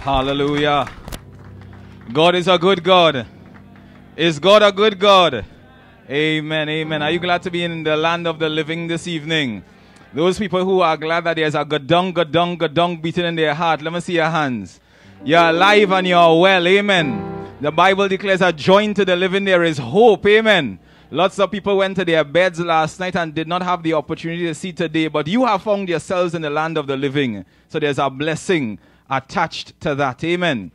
Hallelujah. God is a good God. Is God a good God? Amen. Amen. Are you glad to be in the land of the living this evening? Those people who are glad that there's a gadong, gadong, gadong beating in their heart. Let me see your hands. You're alive and you're well. Amen. The Bible declares that joined to the living there is hope. Amen. Lots of people went to their beds last night and did not have the opportunity to see today, but you have found yourselves in the land of the living. So there's a blessing attached to that. Amen.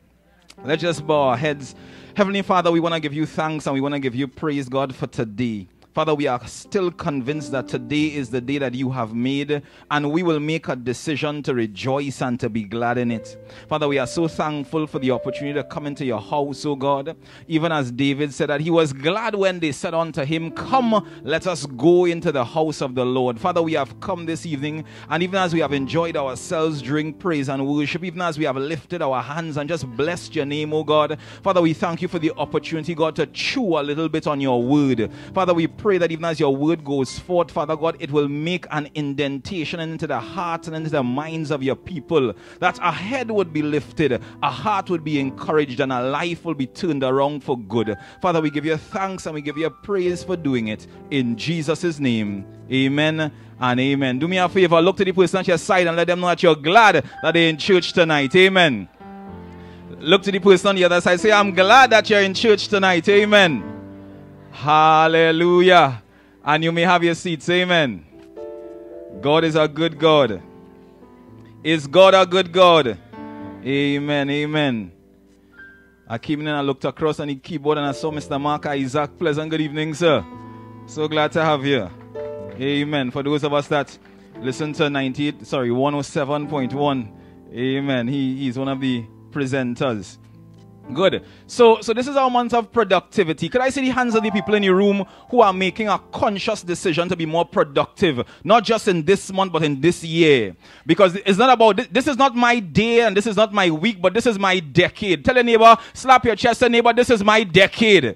Let's just bow our heads. Heavenly Father, we want to give you thanks and we want to give you praise, God, for today. Father, we are still convinced that today is the day that you have made, and we will make a decision to rejoice and to be glad in it. Father, we are so thankful for the opportunity to come into your house, O God. Even as David said that he was glad when they said unto him, Come, let us go into the house of the Lord. Father, we have come this evening, and even as we have enjoyed ourselves during praise and worship, even as we have lifted our hands and just blessed your name, O God, Father, we thank you for the opportunity, God, to chew a little bit on your word. Father, we pray pray that even as your word goes forth, Father God, it will make an indentation into the hearts and into the minds of your people. That a head would be lifted, a heart would be encouraged, and a life will be turned around for good. Father, we give you thanks and we give you praise for doing it. In Jesus' name, amen and amen. Do me a favor, look to the person at your side and let them know that you're glad that they're in church tonight. Amen. Look to the person on the other side. Say, I'm glad that you're in church tonight. Amen. Hallelujah. And you may have your seats. Amen. God is a good God. Is God a good God? Amen. Amen. I came in and I looked across on the keyboard and I saw Mr. Mark Isaac. Pleasant good evening, sir. So glad to have you. Amen. For those of us that listen to 98, sorry, 107.1. Amen. He, he's one of the presenters. Good. So, so this is our month of productivity. Could I see the hands of the people in the room who are making a conscious decision to be more productive, not just in this month, but in this year? Because it's not about this, is not my day and this is not my week, but this is my decade. Tell a neighbor, slap your chest, a neighbor, this is my decade.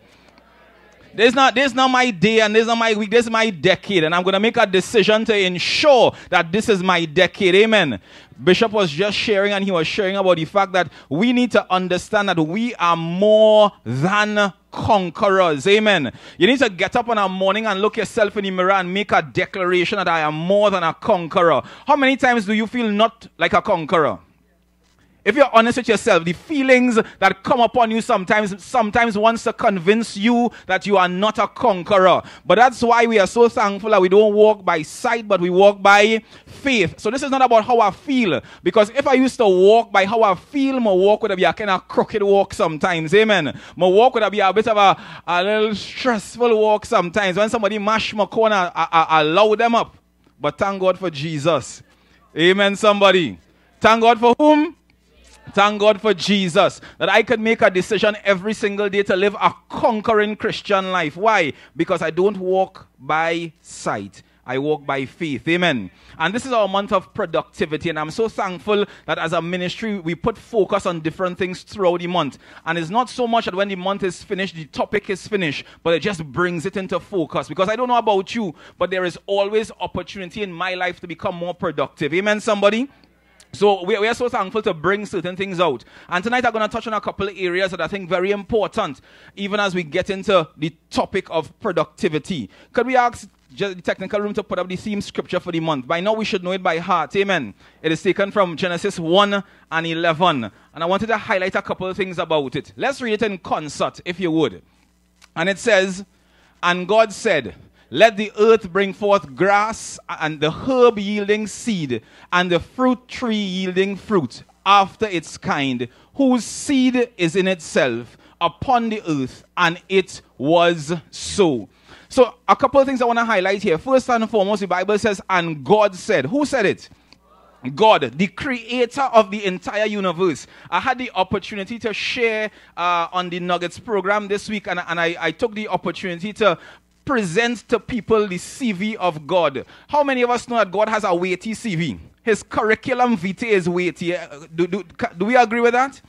This not this not my day and this not my week. This is my decade, and I'm going to make a decision to ensure that this is my decade. Amen. Bishop was just sharing, and he was sharing about the fact that we need to understand that we are more than conquerors. Amen. You need to get up in the morning and look yourself in the mirror and make a declaration that I am more than a conqueror. How many times do you feel not like a conqueror? If you're honest with yourself, the feelings that come upon you sometimes, sometimes wants to convince you that you are not a conqueror. But that's why we are so thankful that we don't walk by sight, but we walk by faith. So this is not about how I feel. Because if I used to walk by how I feel, my walk would be a kind of crooked walk sometimes. Amen. My walk would be a bit of a, a little stressful walk sometimes. When somebody mash my corner, I, I, I them up. But thank God for Jesus. Amen, somebody. Thank God for whom? Thank God for Jesus that I could make a decision every single day to live a conquering Christian life. Why? Because I don't walk by sight. I walk by faith. Amen. And this is our month of productivity. And I'm so thankful that as a ministry, we put focus on different things throughout the month. And it's not so much that when the month is finished, the topic is finished, but it just brings it into focus. Because I don't know about you, but there is always opportunity in my life to become more productive. Amen, somebody? So we, we, are so thankful to bring certain things out. And tonight I'm going to touch on a couple of areas that I think very important, even as we get into the topic of productivity. Could we ask just the technical room to put up the theme scripture for the month? By now we should know it by heart. Amen. It is taken from Genesis 1 and 11. And I wanted to highlight a couple of things about it. Let's read it in concert, if you would. And it says, And God said, let the earth bring forth grass and the herb yielding seed and the fruit tree yielding fruit after its kind, whose seed is in itself upon the earth. And it was so. So, a couple of things I want to highlight here. First and foremost, the Bible says, and God said. Who said it? God, the creator of the entire universe. I had the opportunity to share uh, on the Nuggets program this week, and, and I, I, took the opportunity to present to people the CV of God. How many of us know that God has a weighty CV? His curriculum vitae is weighty. Do, do, do we agree with that?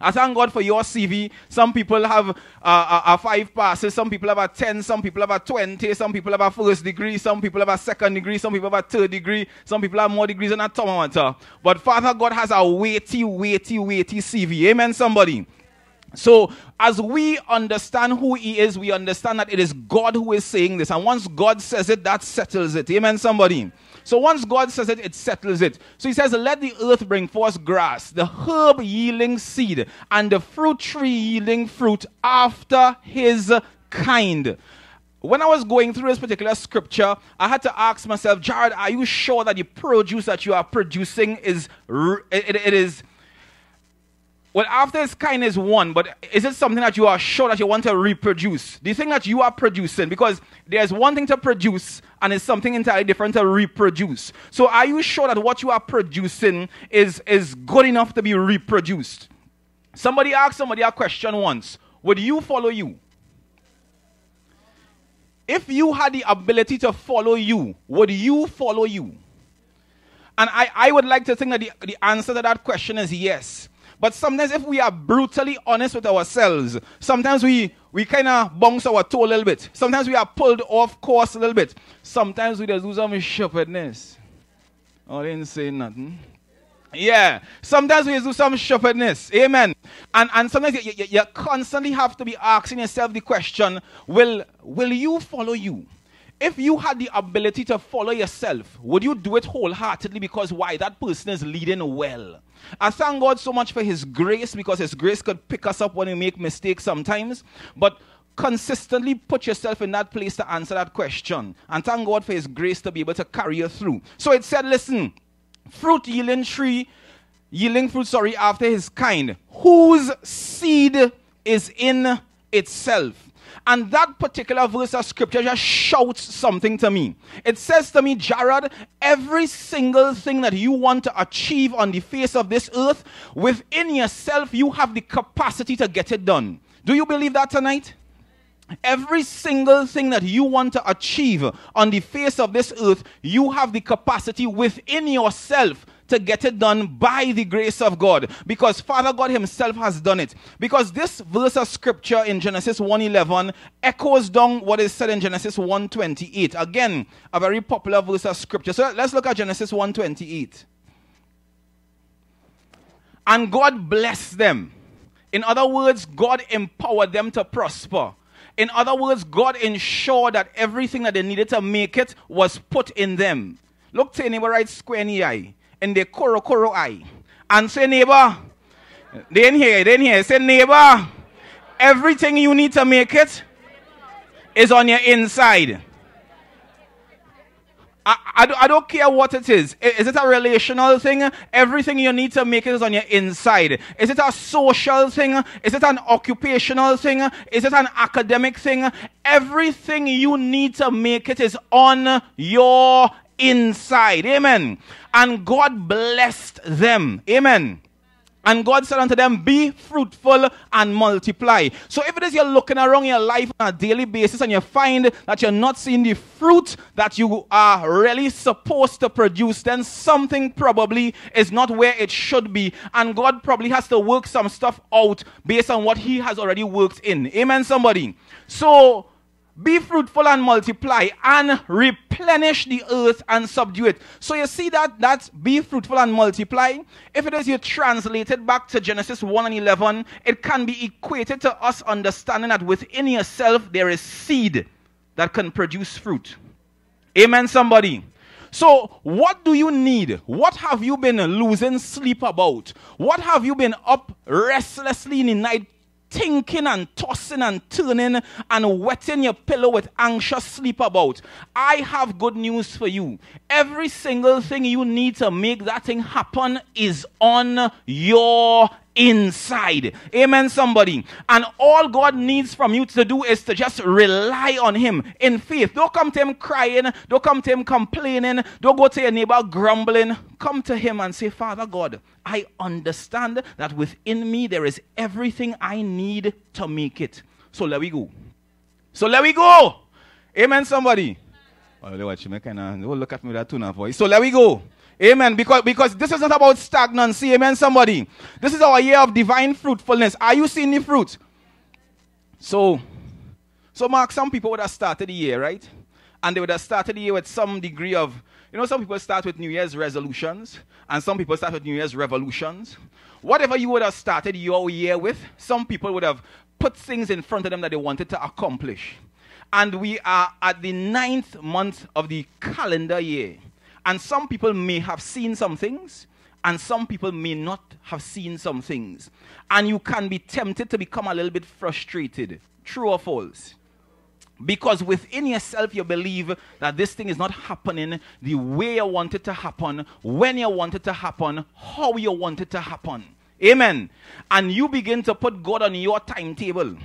I thank God for your CV. Some people have uh, a, a five passes, some people have a 10, some people have a 20, some people have a first degree, some people have a second degree, some people have a third degree, some people have more degrees than a thermometer. But Father God has a weighty, weighty, weighty CV. Amen, somebody. So, as we understand who He is, we understand that it is God who is saying this. And once God says it, that settles it. Amen, somebody. So, once God says it, it settles it. So, He says, Let the earth bring forth grass, the herb yielding seed, and the fruit tree yielding fruit after his kind. When I was going through this particular scripture, I had to ask myself, Jared, are you sure that the produce that you are producing is it, it is well, after its kind is one, but is it something that you are sure that you want to reproduce? Do you think that you are producing? Because there's one thing to produce and it's something entirely different to reproduce. So are you sure that what you are producing is, is good enough to be reproduced? Somebody asked somebody a question once. Would you follow you? If you had the ability to follow you, would you follow you? And I, I would like to think that the, the answer to that question is yes. But sometimes, if we are brutally honest with ourselves, sometimes we, we kind of bounce our toe a little bit. Sometimes we are pulled off course a little bit. Sometimes we just do some shepherdness. Oh, they didn't say nothing. Yeah. Sometimes we do some shepherdness. Amen. And, and sometimes you, you, you constantly have to be asking yourself the question will, will you follow you? If you had the ability to follow yourself, would you do it wholeheartedly because why? That person is leading well. I thank God so much for His grace because His grace could pick us up when we make mistakes sometimes. But consistently put yourself in that place to answer that question. And thank God for His grace to be able to carry you through. So it said, listen, fruit yielding tree, yielding fruit, sorry, after his kind, whose seed is in itself. And that particular verse of scripture just shouts something to me. It says to me, Jared, every single thing that you want to achieve on the face of this earth, within yourself, you have the capacity to get it done. Do you believe that tonight? Every single thing that you want to achieve on the face of this earth, you have the capacity within yourself to get it done by the grace of God because Father God himself has done it. Because this verse of scripture in Genesis 1:11 echoes down what is said in Genesis 1:28. Again, a very popular verse of scripture. So let's look at Genesis 1:28. And God blessed them. In other words, God empowered them to prosper. In other words, God ensured that everything that they needed to make it was put in them. Look to neighbor right square in the eye in the koro koro eye and say, neighbor, they in here, they in here, say, neighbor, everything you need to make it is on your inside. I, I, I, don't care what it is. Is it a relational thing? Everything you need to make it is on your inside. Is it a social thing? Is it an occupational thing? Is it an academic thing? Everything you need to make it is on your inside. Amen. And God blessed them. Amen. And God said unto them, Be fruitful and multiply. So if it is you're looking around your life on a daily basis and you find that you're not seeing the fruit that you are really supposed to produce, then something probably is not where it should be. And God probably has to work some stuff out based on what He has already worked in. Amen, somebody. So be fruitful and multiply and replenish the earth and subdue it. So you see that that be fruitful and multiply. If it is you translate it back to Genesis 1 and 11, it can be equated to us understanding that within yourself there is seed that can produce fruit. Amen, somebody. So, what do you need? What have you been losing sleep about? What have you been up restlessly in the night thinking and tossing and turning and wetting your pillow with anxious sleep about. I have good news for you. Every single thing you need to make that thing happen is on your inside. Amen, somebody. And all God needs from you to do is to just rely on Him in faith. Don't come to Him crying. Don't come to Him complaining. Don't go to your neighbor grumbling. Come to Him and say, Father God, I understand that within me there is everything I need to make it. So let we go. So let we go. Amen, somebody. Oh, watch me kind of look at me with that tuna voice. So let we go. Amen. Because, because this is not about stagnancy. Amen, somebody. This is our year of divine fruitfulness. Are you seeing the fruit? So, so Mark, some people would have started the year, right? And they would have started the year with some degree of, you know, some people start with New Year's resolutions, and some people start with New Year's revolutions. Whatever you would have started your year with, some people would have put things in front of them that they wanted to accomplish. And we are at the ninth month of the calendar year. And some people may have seen some things, and some people may not have seen some things. And you can be tempted to become a little bit frustrated. True or false? Because within yourself, you believe that this thing is not happening the way you want it to happen, when you want it to happen, how you want it to happen. Amen. And you begin to put God on your timetable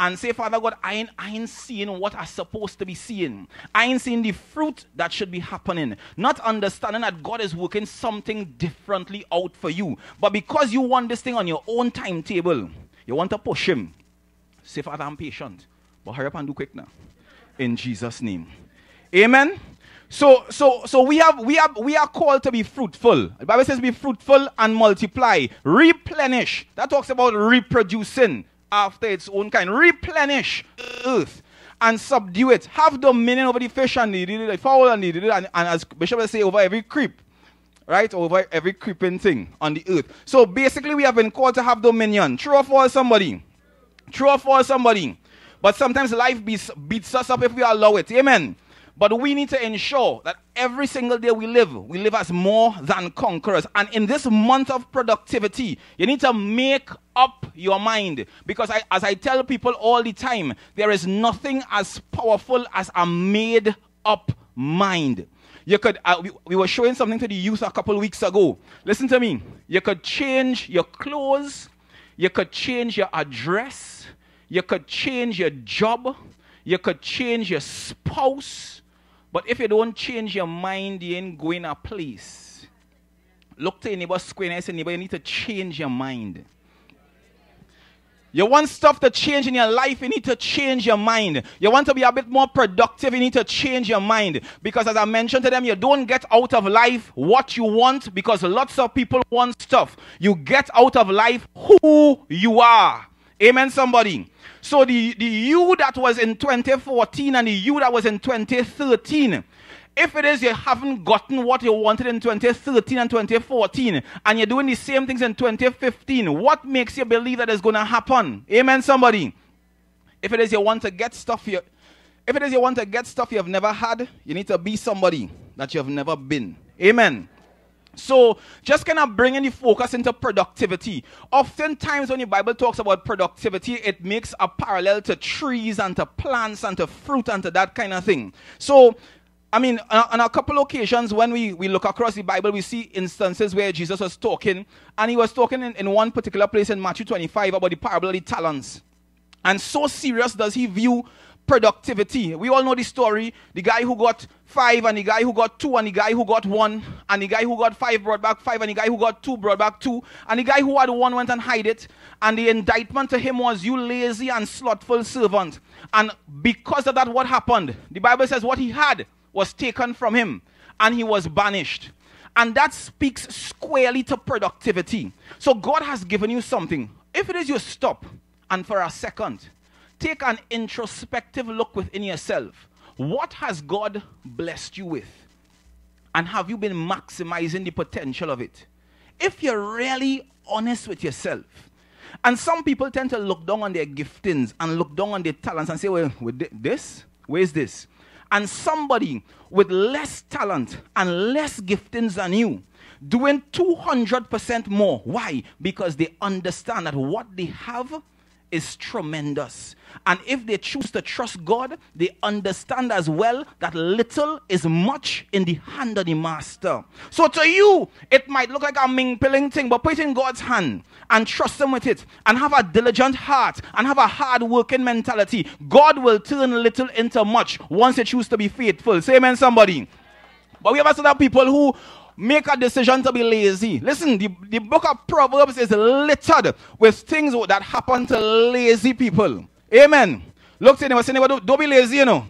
and say, Father God, I ain't, I ain't seeing what I'm supposed to be seeing. I ain't seeing the fruit that should be happening. Not understanding that God is working something differently out for you. But because you want this thing on your own timetable, you want to push Him. Say, Father, I'm patient. But hurry up and do quick now. In Jesus' name. Amen. So, so, so we have, we have, we are called to be fruitful. The Bible says, "Be fruitful and multiply, replenish." That talks about reproducing after its own kind. Replenish earth and subdue it. Have dominion over the fish and the, the fowl and the, and, and as Bishop will say, over every creep. Right? Over every creeping thing on the earth. So basically, we have been called to have dominion. True or false, somebody? True or false, somebody? But sometimes life beats, beats us up if we allow it. Amen. But we need to ensure that every single day we live, we live as more than conquerors. And in this month of productivity, you need to make up your mind. Because I, as I tell people all the time, there is nothing as powerful as a made up mind. You could, uh, we, we were showing something to the youth a couple weeks ago. Listen to me. You could change your clothes, you could change your address, you could change your job, you could change your spouse, but if you don't change your mind, you ain't going a place. Look to your neighbor square and say, neighbor, you need to change your mind. You want stuff to change in your life, you need to change your mind. You want to be a bit more productive, you need to change your mind. Because as I mentioned to them, you don't get out of life what you want because lots of people want stuff. You get out of life who you are. Amen, somebody. So the, the you that was in 2014 and the you that was in 2013, if it is you haven't gotten what you wanted in 2013 and 2014 and you're doing the same things in 2015, what makes you believe that is going to happen? Amen, somebody. If it is you want to get stuff you, if it is you want to get stuff you've never had, you need to be somebody that you've never been. Amen. So, just kind of bringing the focus into productivity. Oftentimes, when the Bible talks about productivity, it makes a parallel to trees and to plants and to fruit and to that kind of thing. So, I mean, on a couple occasions when we, we look across the Bible, we see instances where Jesus was talking, and he was talking in, in one particular place in Matthew 25 about the parable of the talents. And so serious does he view productivity. We all know the story. The guy who got five, and the guy who got two, and the guy who got one, and the guy who got five brought back five, and the guy who got two brought back two, and the guy who had one went and hid it. And the indictment to him was, You lazy and slothful servant. And because of that, what happened? The Bible says what he had was taken from him, and he was banished. And that speaks squarely to productivity. So God has given you something. If it is you stop, and for a second, take an introspective look within yourself. What has God blessed you with? And have you been maximizing the potential of it? If you're really honest with yourself, and some people tend to look down on their giftings and look down on their talents and say, well, with this, where's this? And somebody with less talent and less giftings than you doing 200% more. Why? Because they understand that what they have is tremendous. And if they choose to trust God, they understand as well that little is much in the hand of the master. So to you, it might look like a ming-pilling thing, but put it in God's hand and trust Him with it and have a diligent heart and have a hard-working mentality. God will turn little into much once you choose to be faithful. Say amen, somebody. But we have other people who make a decision to be lazy. Listen, the, the book of Proverbs is littered with things that happen to lazy people. Amen. Look to anyone, say, don't, don't be lazy, you know.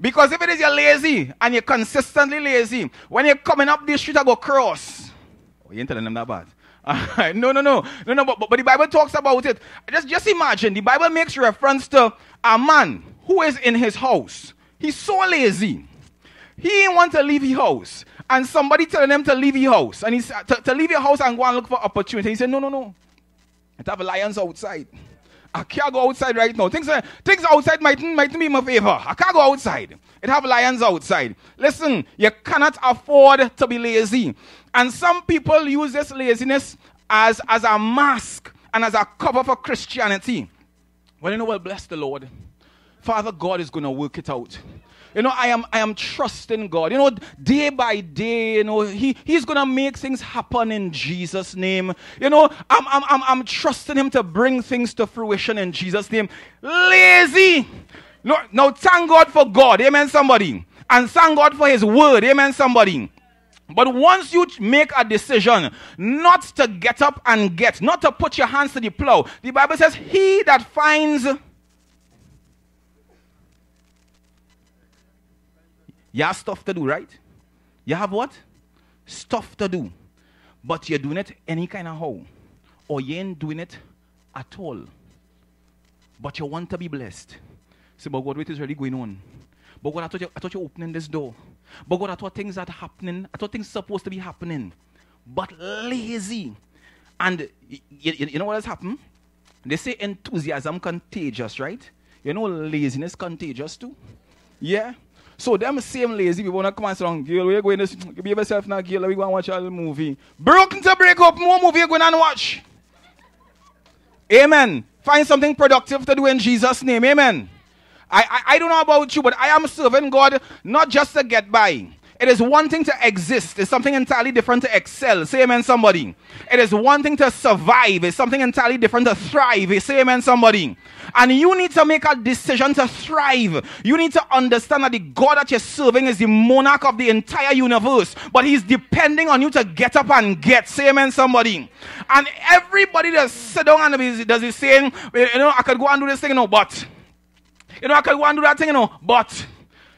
Because if it is you're lazy and you're consistently lazy, when you're coming up this street, I go cross. Oh, you ain't telling them that bad. no, no, no, no, no. But, but, the Bible talks about it. Just, just imagine. The Bible makes reference to a man who is in his house. He's so lazy. He didn't want to leave his house. And somebody telling him to leave his house. And he said, to, to leave your house and go and look for opportunity. He said, no, no, no. I have lions outside. I can't go outside right now. Things, things outside might, might be in my favor. I can't go outside. It have lions outside. Listen, you cannot afford to be lazy. And some people use this laziness as, as a mask and as a cover for Christianity. Well, you know what? Bless the Lord. Father God is going to work it out. You know, I am I am trusting God. You know, day by day, you know, He He's gonna make things happen in Jesus' name. You know, I'm I'm I'm, I'm trusting Him to bring things to fruition in Jesus' name. Lazy. No, no, thank God for God, amen, somebody. And thank God for His word, amen, somebody. But once you make a decision not to get up and get, not to put your hands to the plow, the Bible says, He that finds You have stuff to do, right? You have what? Stuff to do. But you're doing it any kind of how. Or you ain't doing it at all. But you want to be blessed. Say, but God, what is really going on? But God, I thought, you, I thought you're opening this door. But God, I thought things are happening. I thought things supposed to be happening. But lazy. And you know what has happened? They say enthusiasm contagious, right? You know laziness contagious too? Yeah? So them same lazy people wanna come and say, girl, we're going to behave yourself now, girl, we to watch a movie. Broken to break up, more movie you're going to watch. Amen. Find something productive to do in Jesus' name. Amen. I, I, I don't know about you, but I am serving God not just to get by. It is one thing to exist, it's something entirely different to excel. Say amen, somebody. It is one thing to survive, it's something entirely different to thrive. Say amen, somebody. And you need to make a decision to thrive. You need to understand that the God that you're serving is the monarch of the entire universe, but He's depending on you to get up and get. Say amen, somebody. And everybody that sit down and does is saying, you know, I could go and do this thing, you know, but, you know, I could go and do that thing, you know, but.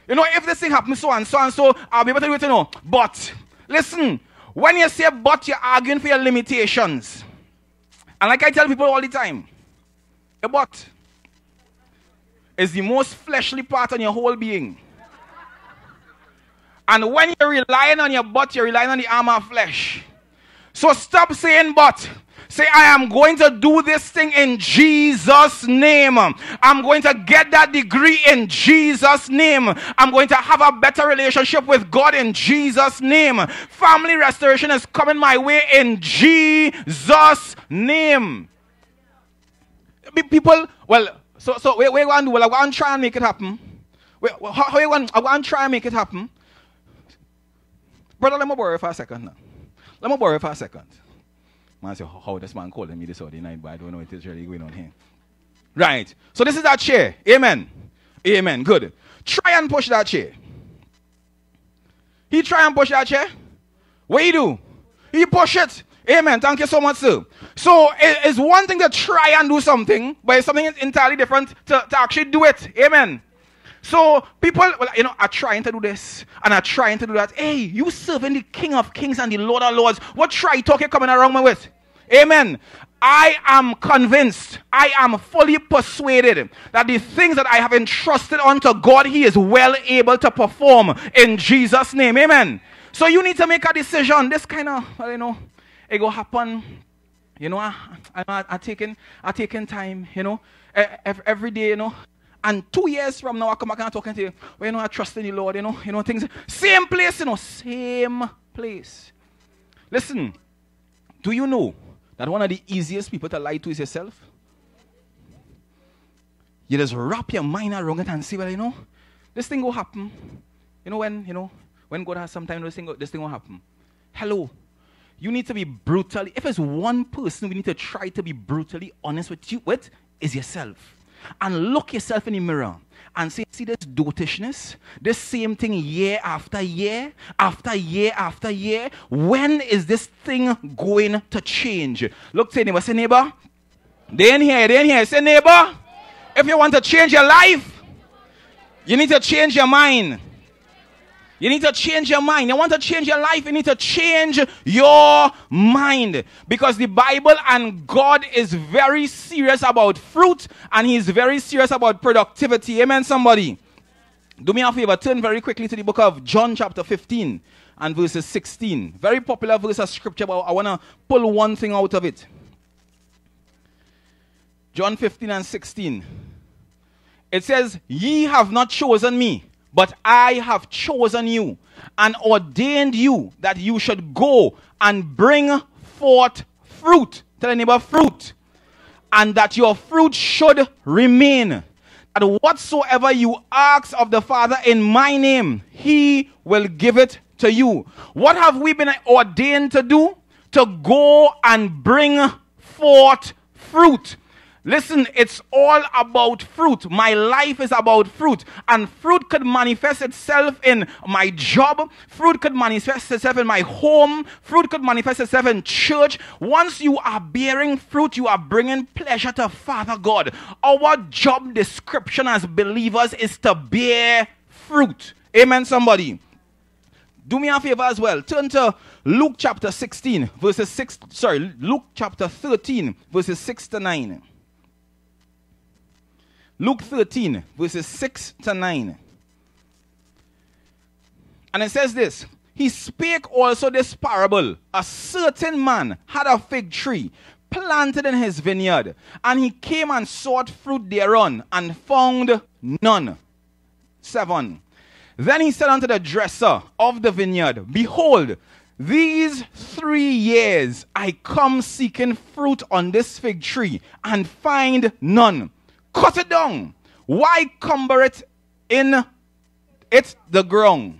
You know, if this thing happens so and so and so, I'll be able to do it, you know. But, listen, when you say but, you're arguing for your limitations. And like I tell people all the time, a but is the most fleshly part on your whole being. And when you're relying on your butt, you're relying on the arm of flesh. So stop saying but. Say, I am going to do this thing in Jesus' name. I'm going to get that degree in Jesus' name. I'm going to have a better relationship with God in Jesus' name. Family restoration is coming my way in Jesus' name. People, well, so, so we're going to well, I want to try and make it happen. Wait, how, how you going, I want to try and make it happen. Brother, let me borrow for a second now. Let me borrow for a second. Man say, how oh, this man calling me this other night, but I don't know what is really going on here. Right. So this is that chair. Amen. Amen. Good. Try and push that chair. He try and push that chair. What you do? He push it. Amen. Thank you so much, sir. So it's one thing to try and do something, but it's something entirely different to, to actually do it. Amen. So people, you know, are trying to do this and are trying to do that. Hey, you serving the King of Kings and the Lord of Lords. What try talk you coming around me with? Amen. I am convinced, I am fully persuaded that the things that I have entrusted unto God, He is well able to perform in Jesus' name. Amen. So you need to make a decision. This kind of, you know, it will happen. You know, I, I, I, I taking, I taking time. You know, every day. You know, and two years from now, I come back and I'm talking to you. Well, you know, I trust in the Lord. You know, you know things. Same place. You know, same place. Listen, do you know that one of the easiest people to lie to is yourself. You just wrap your mind around it and see, well, you know, this thing will happen. You know when, you know, when God has some time, this thing, this thing will happen. Hello. You need to be brutally, if it's one person we need to try to be brutally honest with you with, is yourself. And look yourself in the mirror and say, see this dotishness, this same thing year after year, after year after year. When is this thing going to change? Look to neighbor, say neighbor. They in here, they in here. Say neighbor. If you want to change your life, You need to change your mind. You need to change your mind. You want to change your life, you need to change your mind. Because the Bible and God is very serious about fruit and He's very serious about productivity. Amen, somebody. Do me a favor, turn very quickly to the book of John, chapter 15 and verses 16. Very popular verse of scripture, but I want to pull one thing out of it. John 15 and 16. It says, Ye have not chosen me, but I have chosen you and ordained you that you should go and bring forth fruit. Tell a neighbor, fruit. And that your fruit should remain. That whatsoever you ask of the Father in my name, he will give it to you. What have we been ordained to do? To go and bring forth fruit. Listen, it's all about fruit. My life is about fruit. And fruit could manifest itself in my job. Fruit could manifest itself in my home. Fruit could manifest itself in church. Once you are bearing fruit, you are bringing pleasure to Father God. Our job description as believers is to bear fruit. Amen, somebody. Do me a favor as well. Turn to Luke chapter 16, verses 6. Sorry, Luke chapter 13, verses 6 to 9. Luke 13, verses 6 to 9. And it says this He spake also this parable. A certain man had a fig tree planted in his vineyard, and he came and sought fruit thereon, and found none. 7. Then he said unto the dresser of the vineyard, Behold, these three years I come seeking fruit on this fig tree, and find none. Cut it down. Why cumber it in it the ground?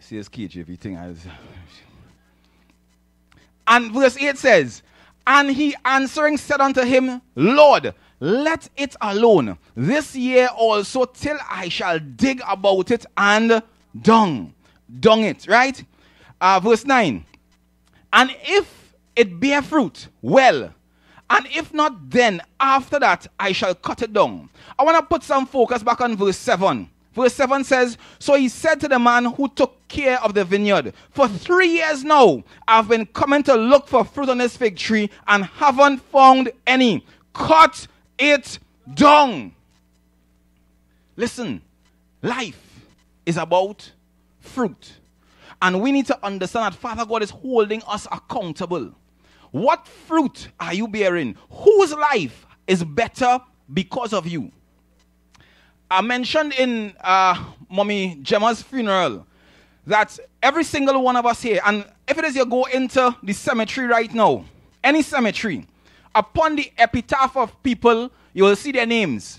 See this key, everything has. And verse 8 says, And he answering said unto him, Lord, let it alone this year also till I shall dig about it and dung. Dung it, right? Uh, verse 9. And if it bear fruit, well. And if not, then after that I shall cut it down. I want to put some focus back on verse 7. Verse 7 says, So he said to the man who took care of the vineyard, For three years now I've been coming to look for fruit on this fig tree and haven't found any. Cut it down. Listen, life is about fruit. And we need to understand that Father God is holding us accountable. What fruit are you bearing? Whose life is better because of you? I mentioned in uh, Mommy Gemma's funeral that every single one of us here, and if it is you go into the cemetery right now, any cemetery, upon the epitaph of people, you will see their names.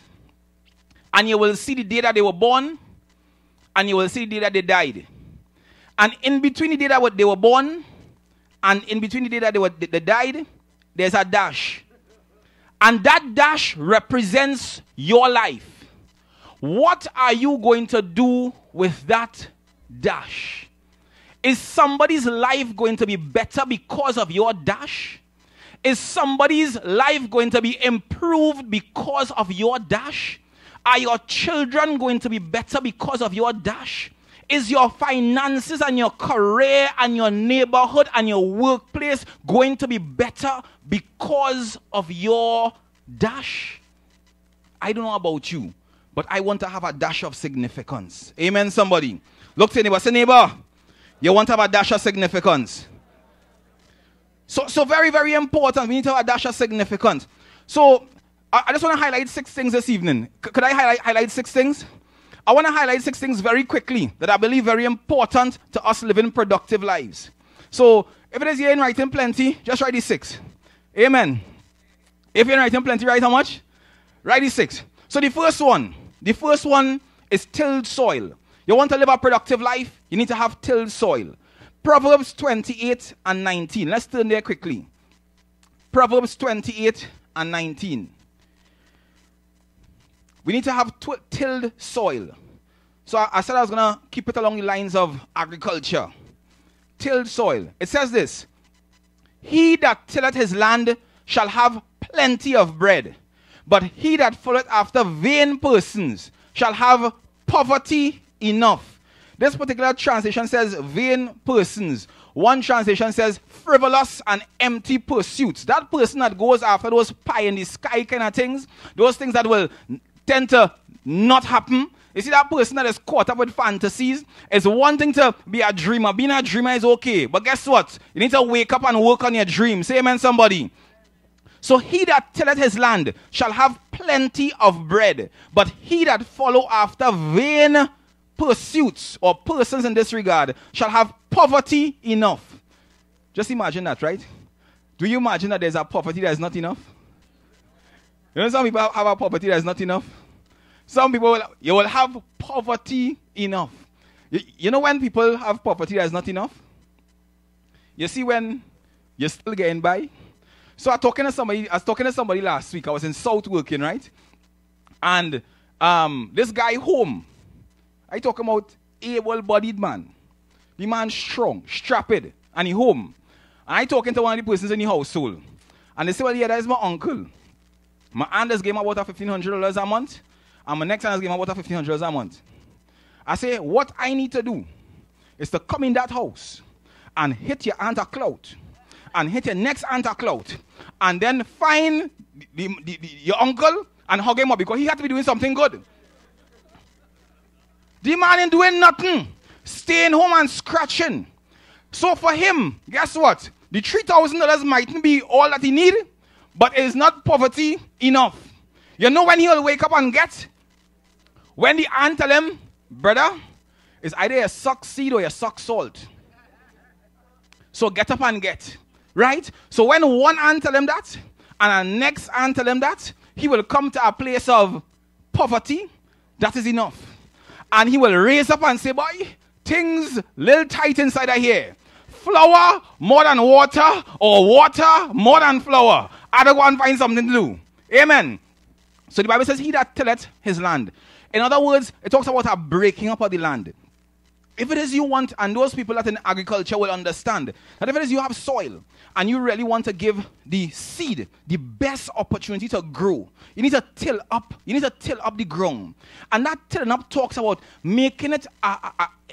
And you will see the day that they were born, and you will see the day that they died. And in between the day that they were born, and in between the day that they, were, they died, there's a dash. And that dash represents your life. What are you going to do with that dash? Is somebody's life going to be better because of your dash? Is somebody's life going to be improved because of your dash? Are your children going to be better because of your dash? Is your finances and your career and your neighborhood and your workplace going to be better because of your dash? I don't know about you, but I want to have a dash of significance. Amen, somebody. Look to neighbor. Say, neighbor, you want to have a dash of significance. So, so very, very important. We need to have a dash of significance. So, I, I just want to highlight six things this evening. C- could I highlight, highlight six things? I want to highlight six things very quickly that I believe very important to us living productive lives. So, if it is here in writing plenty, just write these six. Amen. If you're writing plenty, write how much? Write these six. So, the first one, the first one is tilled soil. You want to live a productive life? You need to have tilled soil. Proverbs 28 and 19. Let's turn there quickly. Proverbs 28 and 19. We need to have tw- tilled soil. So I, I said I was going to keep it along the lines of agriculture. Tilled soil. It says this He that tilleth his land shall have plenty of bread, but he that followeth after vain persons shall have poverty enough. This particular translation says vain persons. One translation says frivolous and empty pursuits. That person that goes after those pie in the sky kind of things, those things that will tend to not happen. You see, that person that is caught up with fantasies is wanting to be a dreamer. Being a dreamer is okay. But guess what? You need to wake up and work on your dreams. Say amen, somebody. So he that tilleth his land shall have plenty of bread, but he that follow after vain pursuits or persons in this regard shall have poverty enough. Just imagine that, right? Do you imagine that there's a poverty that is not enough? You know, some people have a poverty that is not enough. Some people will, you will have poverty enough. You, you know when people have poverty that is not enough? You see when you're still getting by, so I was talking to somebody. I was talking to somebody last week. I was in South working, right? And um, this guy home. I talk about able-bodied man. The man strong, strapped, and he home. And I talking to one of the persons in the household. And they say, well, yeah, that is my uncle. My aunt has given about $1,500 a month. And my next aunt has given about $1,500 a month. I say, what I need to do is to come in that house and hit your aunt a clout and hit your next aunt a clout and then find the, the, the, your uncle and hug him up because he had to be doing something good. The man ain't doing nothing, staying home and scratching. So for him, guess what? The $3,000 mightn't be all that he need, but it is not poverty enough. You know when he'll wake up and get? When the aunt tell him, brother, it's either a suck seed or a suck salt. So get up and get. Right? So when one aunt tell him that, and a next aunt tell him that, he will come to a place of poverty. That is enough. And he will raise up and say, boy, things little tight inside of here. Flour more than water, or water more than flour. Don't go and find something to do. Amen. So the Bible says, He that tilleth his land. In other words, it talks about a breaking up of the land. If it is you want, and those people that in agriculture will understand, that if it is you have soil, and you really want to give the seed the best opportunity to grow, you need to till up. You need to till up the ground. And that tilling up talks about making it an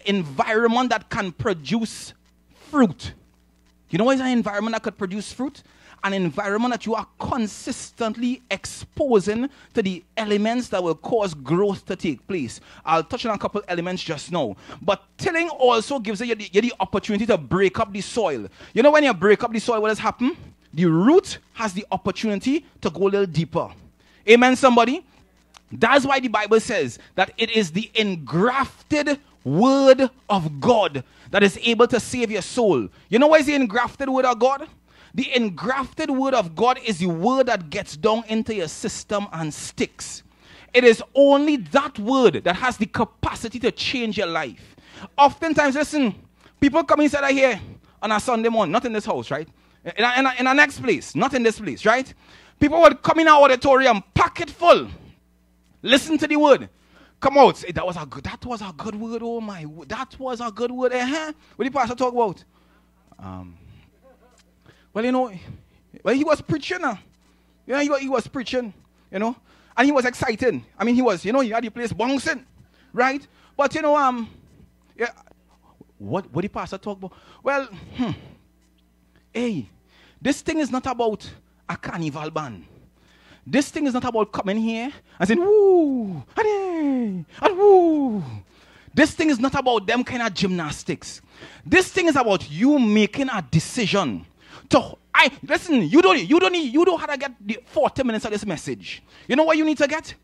environment that can produce fruit. You know what is an environment that could produce fruit? An environment that you are consistently exposing to the elements that will cause growth to take place. I'll touch on a couple elements just now. But tilling also gives you the, you the opportunity to break up the soil. You know, when you break up the soil, what has happened? The root has the opportunity to go a little deeper. Amen, somebody? That's why the Bible says that it is the engrafted word of God that is able to save your soul. You know why is the engrafted word of God? The engrafted word of God is the word that gets down into your system and sticks. It is only that word that has the capacity to change your life. Oftentimes, listen, people come inside of here on a Sunday morning, not in this house, right? In, a, in, a, in a next place, not in this place, right? People would come in our auditorium, pack it full, listen to the word, come out. Say, that was a good, that was a good word. Oh my, that was a good word. Uh-huh. What did the pastor talk about? Um, well, you know, well, he was preaching. Uh, you know, he was, he was preaching, you know, and he was excited. I mean, he was, you know, he had the place bouncing, right? But, you know, um, yeah, what, what the pastor talk about? Well, hmm, hey, this thing is not about a carnival band. This thing is not about coming here and saying, woo, and woo. This thing is not about them kind of gymnastics. This thing is about you making a decision to I listen, you don't you don't need you don't have to get the 40 minutes of this message. You know what you need to get?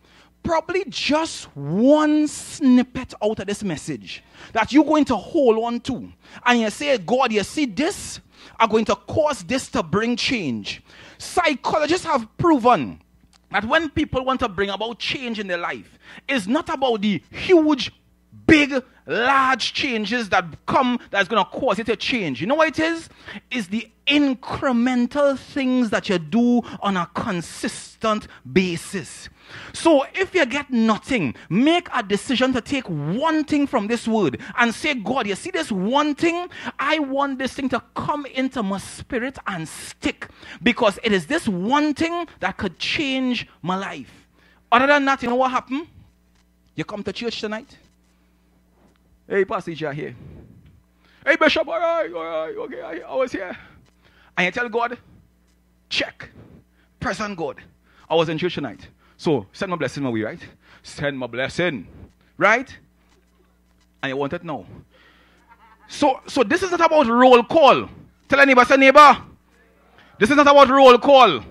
Probably just one snippet out of this message that you're going to hold on to. And you say, God, you see this are going to cause this to bring change. Psychologists have proven that when people want to bring about change in their life, it's not about the huge big, large changes that come that's going to cause it to change. You know what it is? Is the incremental things that you do on a consistent basis. So if you get nothing, make a decision to take one thing from this word and say, God, you see this one thing? I want this thing to come into my spirit and stick because it is this one thing that could change my life. Other than that, you know what happened? You come to church tonight? Hey, Ija here. Hey, Bishop, all right, all right, okay, I, I was here. And you tell God, check. Present God. I was in church tonight. So send my blessing my way, right? Send my blessing. Right? And you want it now. So so this is not about roll call. Tell a neighbor, say neighbor. This is not about roll call.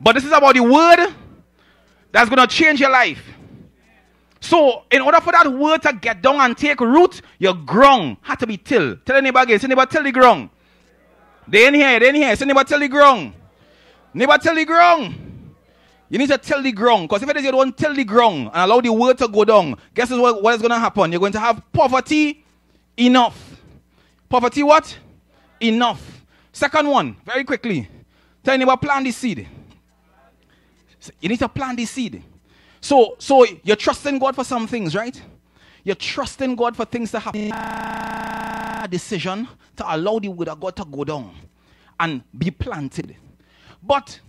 But this is about the word that's gonna change your life. So, in order for that word to get down and take root, your ground had to be tilled. Tell anybody, again. Say neighbor, till the ground. They in here, they in here. Say neighbor, till the ground. Neighbor, till the ground. You need to till the ground. Because if it is you don't tell the ground and allow the word to go down, guess what, what is going to happen? You're going to have poverty enough. Poverty what? Enough. Second one, very quickly. Tell anybody plant the seed. You need to plant the seed. So, so you're trusting God for some things, right? You're trusting God for things to happen. Decision to allow the word of God to go down and be planted. But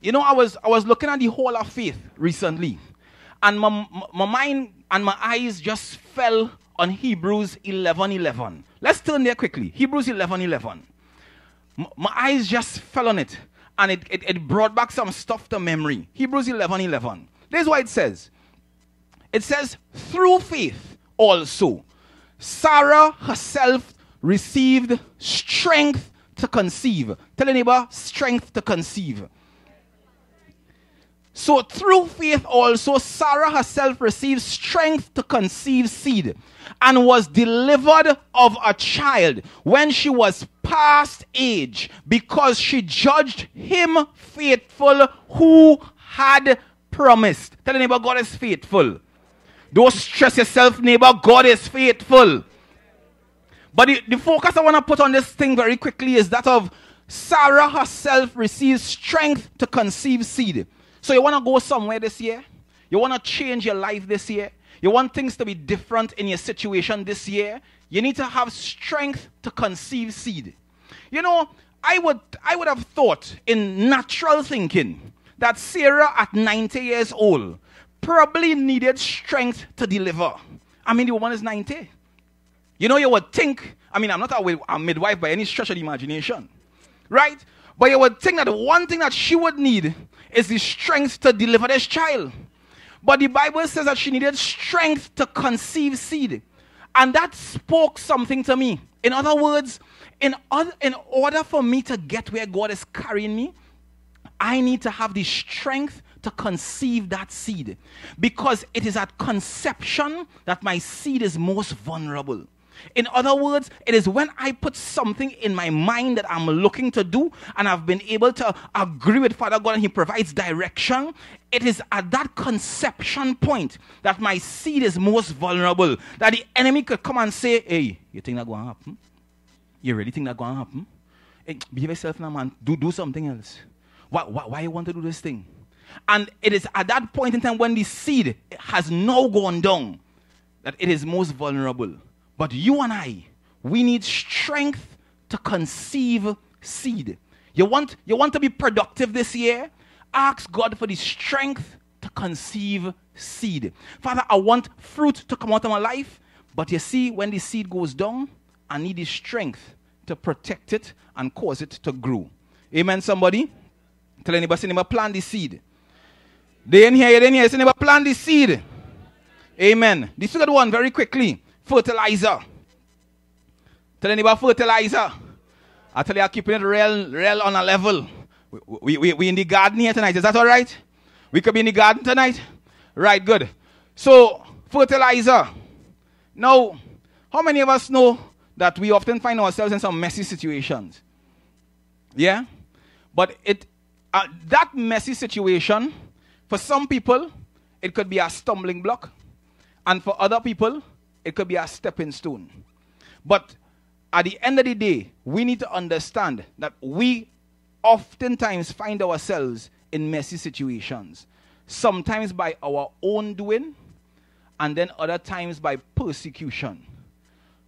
you know, I was I was looking at the whole of faith recently, and my, my mind and my eyes just fell on Hebrews 11 11. Let's turn there quickly. Hebrews 11 11. My eyes just fell on it, and it, it, it brought back some stuff to memory. Hebrews 11 11. This is what it says. It says, through faith also, Sarah herself received strength to conceive. Tell a neighbor, strength to conceive. So through faith also, Sarah herself received strength to conceive seed and was delivered of a child when she was past age because she judged him faithful who had promised. Tell the neighbor, God is faithful. Don't stress yourself, neighbor, God is faithful. But the, the focus I want to put on this thing very quickly is that of Sarah herself receives strength to conceive seed. So you want to go somewhere this year? You want to change your life this year? You want things to be different in your situation this year? You need to have strength to conceive seed. You know, I would I would have thought in natural thinking that Sarah at 90 years old probably needed strength to deliver. I mean, the woman is 90. You know, you would think, I mean, I'm not a, midwife by any stretch of the imagination, right? But you would think that the one thing that she would need is the strength to deliver this child. But the Bible says that she needed strength to conceive seed. And that spoke something to me. In other words, in, other, in order for me to get where God is carrying me, I need to have the strength to conceive that seed. Because it is at conception that my seed is most vulnerable. In other words, it is when I put something in my mind that I'm looking to do and I've been able to agree with Father God and He provides direction. It is at that conception point that my seed is most vulnerable. That the enemy could come and say, Hey, you think that's going to happen? You really think that's going to happen? Hey, behave yourself now, man. Do, do something else. Why, why, why you want to do this thing? And it is at that point in time when the seed has now gone down that it is most vulnerable. But you and I, we need strength to conceive seed. You want, you want to be productive this year? Ask God for the strength to conceive seed. Father, I want fruit to come out of my life, but you see, when the seed goes down, I need the strength to protect it and cause it to grow. Amen, somebody? Tell anybody, say, plant the seed. They in here, you in here, say, anybody plant the seed. Amen. This is the one very quickly fertilizer. Tell anybody fertilizer. I tell you, I'm keeping it real, real on a level. We, we, we in the garden here tonight. Is that all right? We could be in the garden tonight? Right, good. So, fertilizer. Now, how many of us know that we often find ourselves in some messy situations? Yeah? But it uh, that messy situation, for some people, it could be a stumbling block. And for other people, it could be a stepping stone. But at the end of the day, we need to understand that we oftentimes find ourselves in messy situations. Sometimes by our own doing, and then other times by persecution.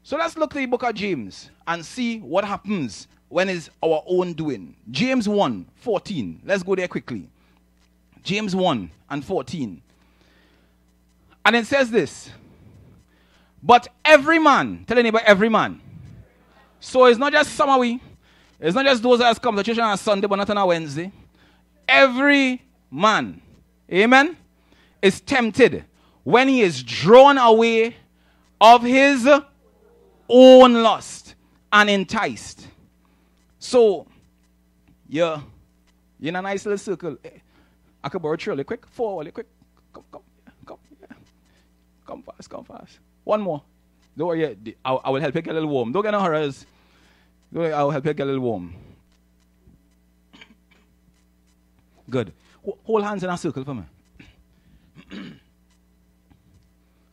So let's look at the book of James and see what happens when it's our own doing. James 1 14. Let's go there quickly. James 1 and 14. And it says this. But every man, tell anybody every man. So it's not just some we. It's not just those that has come to church on a Sunday but not on a Wednesday. Every man, amen, is tempted when he is drawn away of his own lust and enticed. So, yeah, you're in a nice little circle. Eh, I could borrow really quick. Four really quick. Come, come, come. Yeah. Come fast, come fast. One more. Don't worry, I, I will help you get a little warm. Don't get no hurries. I will help you get a little warm. Good. Hold hands in a circle for me.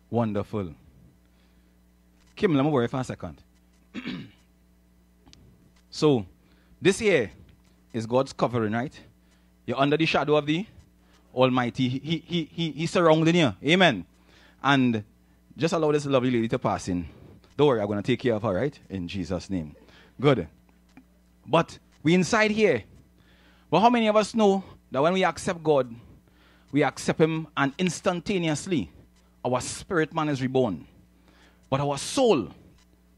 Wonderful. Kim, let me worry for a second. so, this here is God's covering, right? You're under the shadow of the Almighty. He, he, he, he's surrounding you. Amen. And just allow this lovely lady to pass in. Don't worry, I'm going to take care of her, right? In Jesus' name. Good. But we inside here. But how many of us know that when we accept God, we accept Him and instantaneously our spirit man is reborn. But our soul,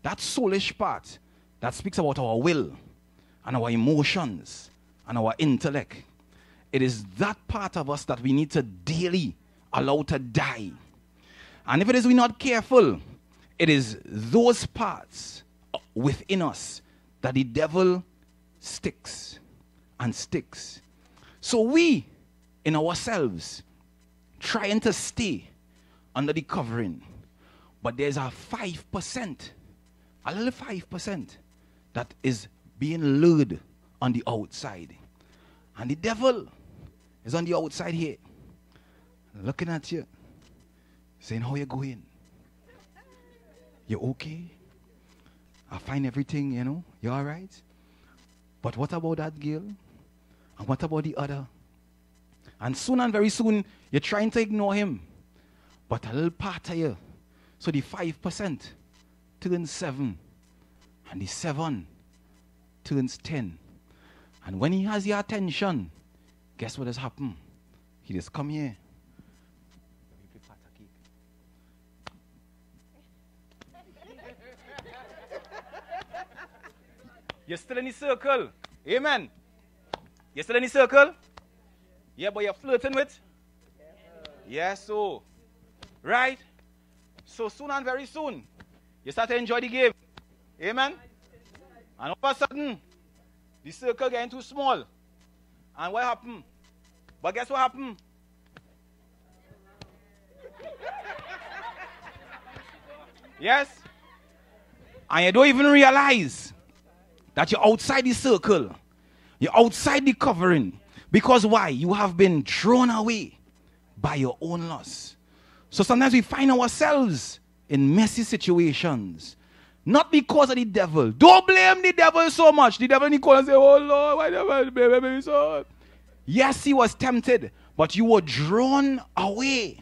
that soulish part that speaks about our will and our emotions and our intellect, it is that part of us that we need to daily allow to die. And if it is we're not careful, it is those parts within us that the devil sticks and sticks. So we, in ourselves, trying to stay under the covering, but there's a 5%, a little 5% that is being lured on the outside. And the devil is on the outside here, looking at you, saying, How you going? You okay? I find everything, you know, you all right? But what about that girl? And what about the other? And soon and very soon, you're trying to ignore him. But a little part of you. So the 5% turns 7. And the 7 turns 10. And when he has your attention, guess what has happened? He just come here. You're still in the circle. Amen. You're still in the circle? Yeah, but you're flirting with? Yes, so. Right? So soon and very soon, you start to enjoy the game. Amen? And all of a sudden, the circle getting too small. And what happened? But guess what happened? yes? And you don't even realize that you're outside the circle, you're outside the covering. Because why? You have been drawn away by your own loss. So sometimes we find ourselves in messy situations. Not because of the devil. Don't blame the devil so much. The devil in the corner say, Oh Lord, why the devil me so? Yes, he was tempted, but you were drawn away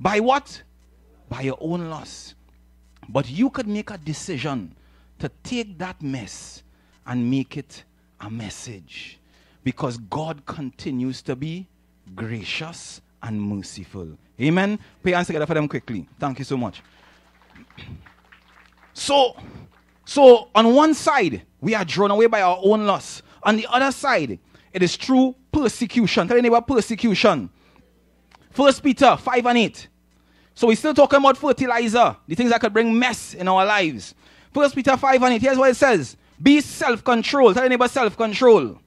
by what? By your own loss. But you could make a decision to take that mess and make it a message. Because God continues to be gracious and merciful. Amen. Your hands together for them quickly. Thank you so much. So, so on one side, we are drawn away by our own loss. On the other side, it is true persecution. Tell anybody persecution. First Peter 5 and 8. So we're still talking about fertilizer, the things that could bring mess in our lives. First Peter 5 and 8. Here's what it says. Be self-control. Tell anybody self-control.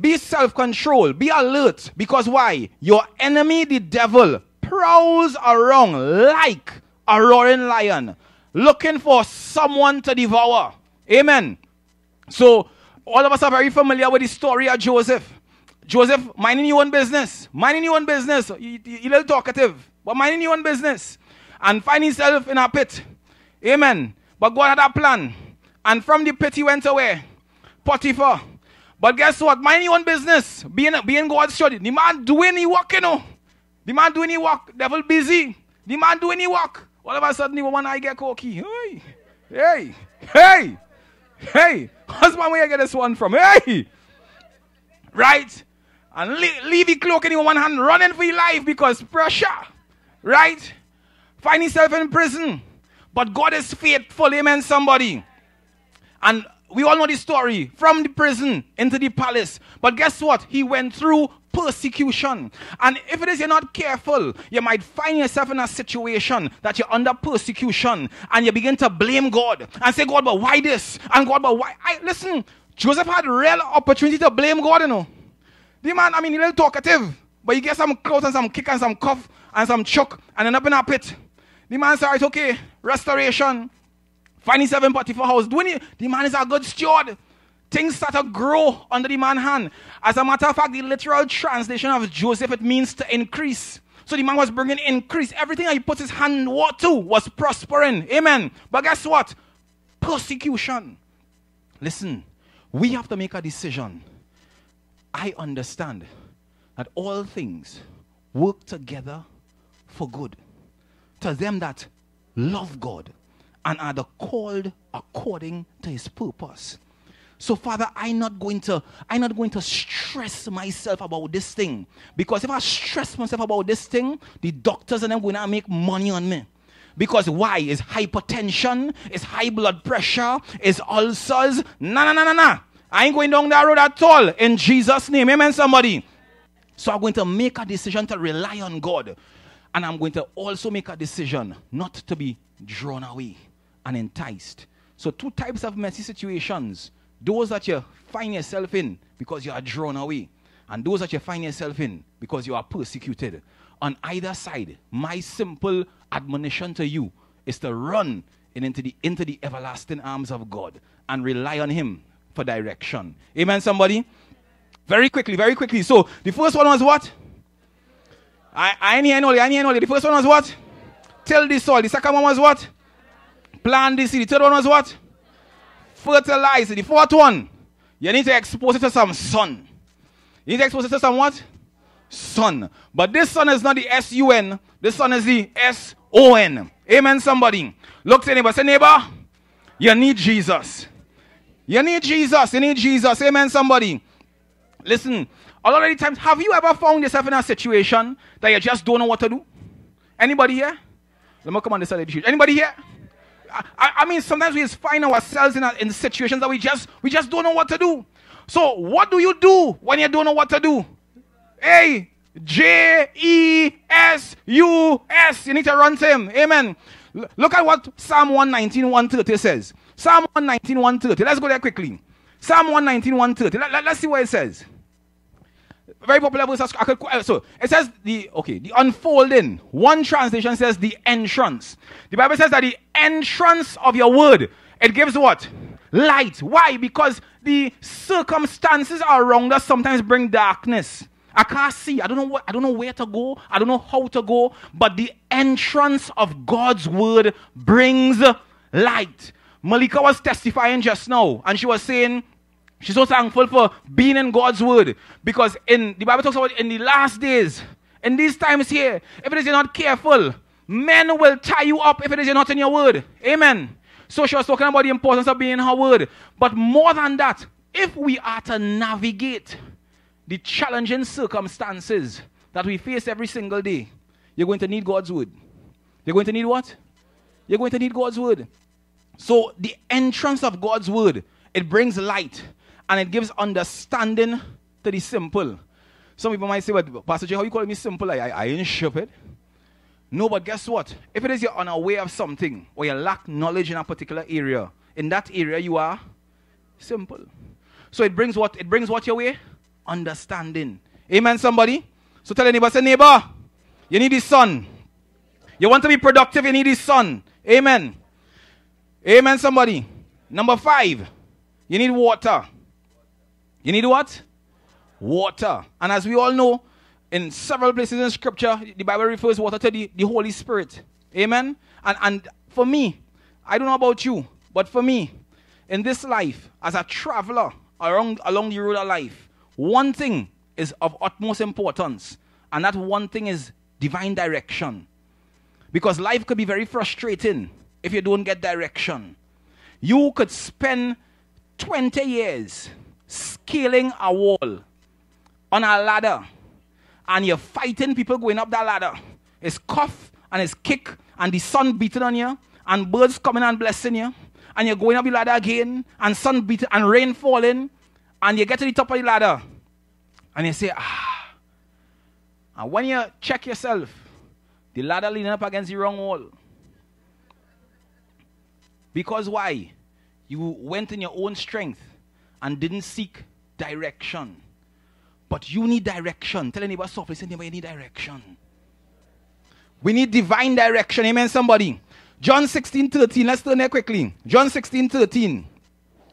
Be self-control. Be alert. Because why? Your enemy, the devil, prowls around like a roaring lion, looking for someone to devour. Amen. So, all of us are very familiar with the story of Joseph. Joseph, minding your own business, minding your own business. You, little talkative, but minding your own business. And find himself in a pit. Amen. But God had a plan. And from the pit he went away. Potiphar. But guess what? Mind your own business. Being, being God's study. The man doing he work, you know. The man doing he work. Devil busy. The man doing he work. All of a sudden, the woman I get cocky. Hey, hey, hey, hey. Husband, where you get this one from? Hey. Right? And leave, leave the cloak in your one hand running for your life because pressure. Right? find himself in prison. But God is faithful, amen, somebody. And we all know the story from the prison into the palace. But guess what? He went through persecution. And if it is you're not careful, you might find yourself in a situation that you're under persecution and you begin to blame God and say, God, but why this? And God, but why? I, listen, Joseph had real opportunity to blame God, you know. The man, I mean, he's a little talkative, but he gets some clothes and some kick and some cuff and some chuck and end up in a pit. The man said, it's okay, restoration. Finding seven Potiphar house. Doing it. The man is a good steward. Things start to grow under the man's hand. As a matter of fact, the literal translation of Joseph, it means to increase. So the man was bringing increase. Everything that he put his hand to was prospering. Amen. But guess what? Persecution. Listen, we have to make a decision. I understand that all things work together for good to them that love God and are the called according to his purpose. So, Father, I'm not going to, I'm not going to stress myself about this thing. Because if I stress myself about this thing, the doctors and them going to make money on me. Because why? Is hypertension, is high blood pressure, is ulcers. No, no, no, no, no. I ain't going down that road at all. In Jesus' name. Amen, somebody. So I'm going to make a decision to rely on God. And I'm going to also make a decision not to be drawn away and enticed. So, two types of messy situations those that you find yourself in because you are drawn away, and those that you find yourself in because you are persecuted. On either side, my simple admonition to you is to run into the, into the everlasting arms of God and rely on Him for direction. Amen, somebody? Very quickly, very quickly. So, the first one was what? I, I ain't hear I ain't hear The first one was what? Tell this all. The second one was what? Plant the seed. The third one was what? Fertilize it. The fourth one, you need to expose it to some sun. You need to expose it to some what? Sun. But this sun is not the S-U-N. This sun is the S-O-N. Amen, somebody. Look to neighbor. Say, neighbor, you need Jesus. You need Jesus. You need Jesus. Amen, somebody. Listen, a lot of the times, have you ever found yourself in a situation that you just don't know what to do? Anybody here? Let me come on this side of the church. Anybody here? I, I, mean, sometimes we find ourselves in, a, in situations that we just we just don't know what to do. So, what do you do when you don't know what to do? A J E S U S. You need to run to him. Amen. L- look at what Psalm 119, 130 says. Psalm 119, 130. Let's go there quickly. Psalm 119, 130. Let, let, let's see what it says very popular verse. I could, uh, so it says the okay, the unfolding. One translation says the entrance. The Bible says that the entrance of your word it gives what light. Why? Because the circumstances around us sometimes bring darkness. I can't see. I don't know what. I don't know where to go. I don't know how to go. But the entrance of God's word brings light. Malika was testifying just now, and she was saying She's so thankful for being in God's word because in the Bible talks about in the last days, in these times here, if it is you're not careful, men will tie you up if it is you're not in your word. Amen. So she was talking about the importance of being in her word. But more than that, if we are to navigate the challenging circumstances that we face every single day, you're going to need God's word. You're going to need what? You're going to need God's word. So the entrance of God's word, it brings light and it gives understanding to the simple. Some people might say, but Pastor J, how you call me simple? I, I, I ain't stupid. No, but guess what? If it is you're unaware of something or you lack knowledge in a particular area, in that area you are simple. So it brings what? It brings what your way? Understanding. Amen, somebody? So tell anybody, say, neighbor, you need this sun. You want to be productive, you need this sun. Amen. Amen, somebody. Number five, you need water. You need what? Water. And as we all know, in several places in scripture, the Bible refers water to the, the Holy Spirit. Amen? And, and for me, I don't know about you, but for me, in this life, as a traveler along, along the road of life, one thing is of utmost importance, and that one thing is divine direction. Because life could be very frustrating if you don't get direction. You could spend 20 years scaling a wall on a ladder and you're fighting people going up that ladder. It's cough and it's kick and the sun beating on you, and birds coming and blessing you, and you're going up the ladder again, and sun beating and rain falling, and you get to the top of the ladder, and you say, ah. And when you check yourself, the ladder leaning up against the wrong wall. Because why? You went in your own strength and didn't seek direction. But you need direction. Tell anybody softly, say anybody need direction. We need divine direction. Amen, somebody. John 16, 13. Let's turn there quickly. John 16, 13.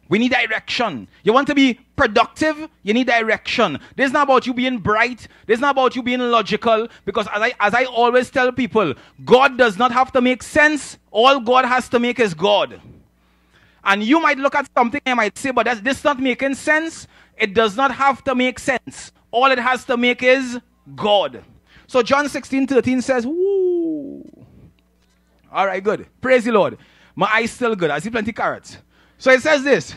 We need direction. You want to be productive? You need direction. This is not about you being bright. This is not about you being logical. Because as I, as I always tell people, God does not have to make sense. All God has to make is God. And you might look at something and might say, but that's, this is not making sense. It does not have to make sense. All it has to make is God. So John 16, 13 says, Woo. All right, good. Praise the Lord. My eyes still good. I see plenty carrots. So it says this.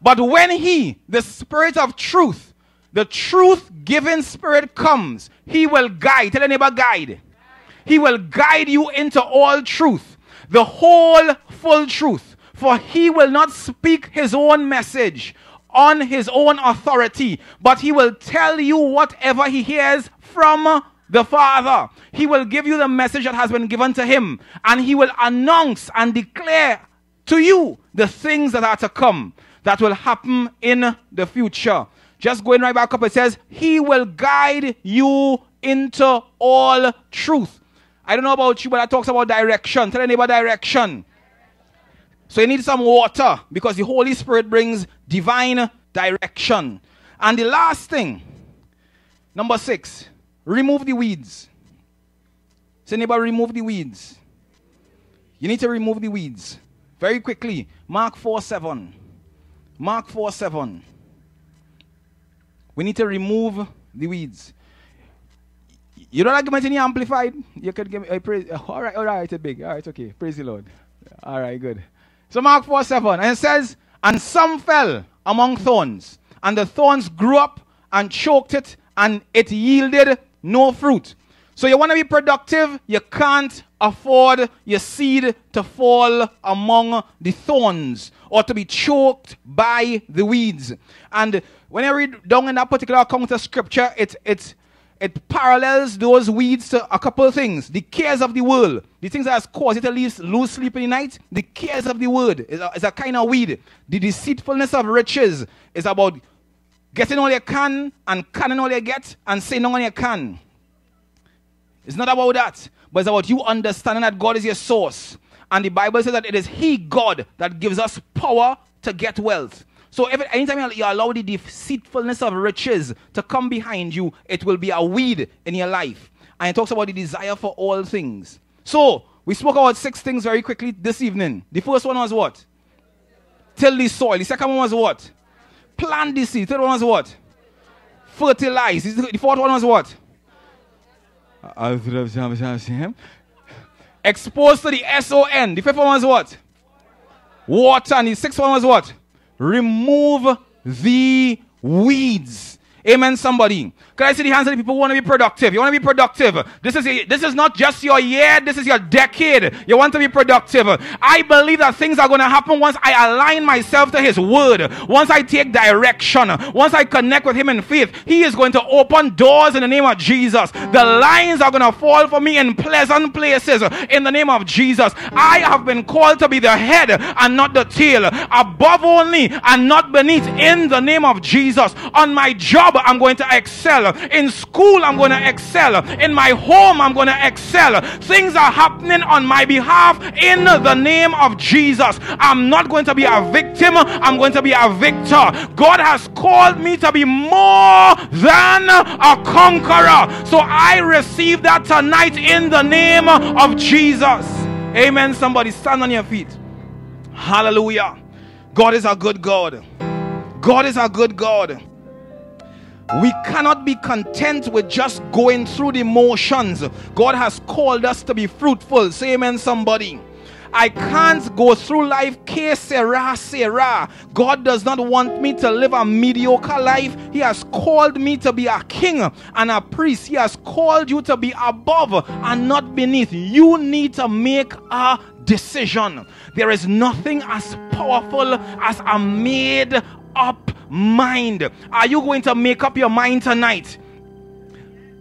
But when he, the spirit of truth, the truth giving spirit comes, he will guide. Tell anybody guide. He will guide you into all truth, the whole full truth. For he will not speak his own message on his own authority, but he will tell you whatever he hears from the Father. He will give you the message that has been given to him, and he will announce and declare to you the things that are to come that will happen in the future. Just going right back up, it says, He will guide you into all truth. I don't know about you, but that talks about direction. Tell anybody direction. So you need some water because the Holy Spirit brings divine direction. And the last thing, number six, remove the weeds. Say, anybody remove the weeds. You need to remove the weeds. Very quickly, Mark 4 7. Mark 4 7. We need to remove the weeds. You don't like to mention amplified? You could give me a praise. All right, all right, it's big. All right, okay. Praise the Lord. All right, good. So Mark 4 7. And it says, And some fell among thorns, and the thorns grew up and choked it, and it yielded no fruit. So you want to be productive, you can't afford your seed to fall among the thorns or to be choked by the weeds. And when I read down in that particular account of scripture, it, it, it parallels those weeds to a couple of things. The cares of the world, the things that has caused you to lose, lose sleep in the night, the cares of the world is a, is a kind of weed. The deceitfulness of riches is about getting all you can and canning all you get and saying all you can. It's not about that, but it's about you understanding that God is your source. And the Bible says that it is He, God, that gives us power to get wealth. So every, anytime you allow the deceitfulness of riches to come behind you, it will be a weed in your life. And it talks about the desire for all things. So we spoke about six things very quickly this evening. The first one was what? Till the soil. The second one was what? Plant the seed. The third one was what? Fertilize. The fourth one was what? Exposed to the S-O-N. The fifth one was what? Water. And the sixth one was what? Remove the weeds. Amen, somebody. Can I see the hands of the people who want to be productive? You want to be productive. This is, this is not just your year, this is your decade. You want to be productive. I believe that things are going to happen once I align myself to His Word. Once I take direction. Once I connect with Him in faith. He is going to open doors in the name of Jesus. The lines are going to fall for me in pleasant places in the name of Jesus. I have been called to be the head and not the tail. Above only and not beneath in the name of Jesus. On my job, I'm going to excel. In school, I'm going to excel. In my home, I'm going to excel. Things are happening on my behalf in the name of Jesus. I'm not going to be a victim, I'm going to be a victor. God has called me to be more than a conqueror. So I receive that tonight in the name of Jesus. Amen. Somebody stand on your feet. Hallelujah. God is a good God. God is a good God. We cannot be content with just going through the motions. God has called us to be fruitful. Say amen, somebody. I can't go through life que sera, sera. God does not want me to live a mediocre life. He has called me to be a king and a priest. He has called you to be above and not beneath. You need to make a decision. There is nothing as powerful as a made up mind. Are you going to make up your mind tonight?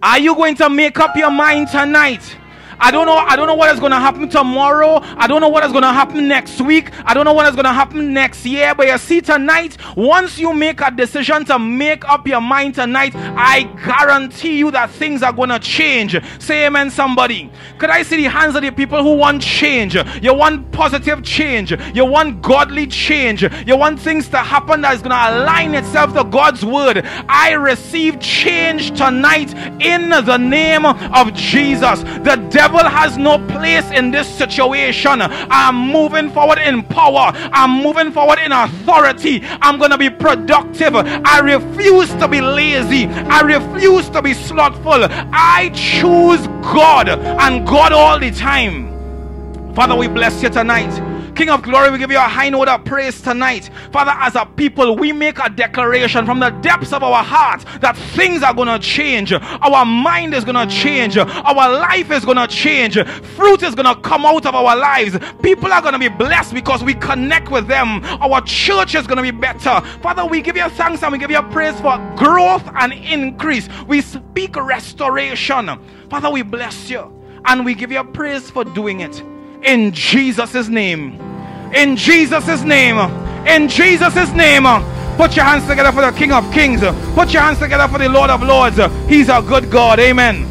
Are you going to make up your mind tonight? I don't know. I don't know what is going to happen tomorrow. I don't know what is going to happen next week. I don't know what is going to happen next year. But you see, tonight, once you make a decision to make up your mind tonight, I guarantee you that things are going to change. Say amen, somebody. Could I see the hands of the people who want change? You want positive change. You want godly change. You want things to happen that is going to align itself to God's word. I receive change tonight in the name of Jesus. The devil devil has no place in this situation. I'm moving forward in power. I'm moving forward in authority. I'm going to be productive. I refuse to be lazy. I refuse to be slothful. I choose God and God all the time. Father, we bless you tonight. King of glory, we give you a high note of praise tonight. Father, as a people, we make a declaration from the depths of our heart that things are going to change. Our mind is going to change. Our life is going to change. Fruit is going to come out of our lives. People are going to be blessed because we connect with them. Our church is going to be better. Father, we give you thanks and we give you praise for growth and increase. We speak restoration. Father, we bless you and we give you praise for doing it in Jesus' name. In Jesus' name. In Jesus' name. Put your hands together for the King of Kings. Put your hands together for the Lord of Lords. He's a good God. Amen.